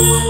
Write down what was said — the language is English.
Bye.